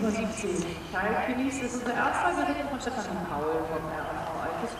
77. Kyle Kies ist unser erster geritten von Stefan Paul vom RAV Altes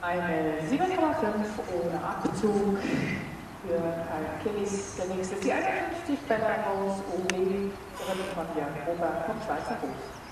Eine 7,5 ohne Abzug für Kai Kilis. Der nächste ist die 51 Bella aus OB, geritten von Jan Robert vom Schweizer Hof.